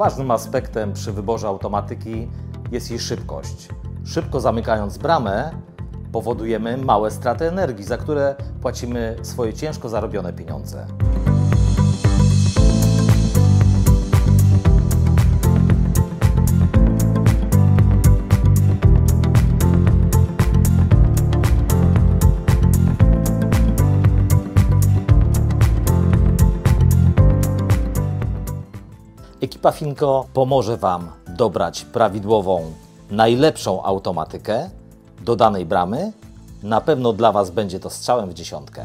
Ważnym aspektem przy wyborze automatyki jest jej szybkość. Szybko zamykając bramę, powodujemy małe straty energii, za które płacimy swoje ciężko zarobione pieniądze. Ekipa Finko pomoże Wam dobrać prawidłową, najlepszą automatykę do danej bramy. Na pewno dla Was będzie to strzałem w dziesiątkę.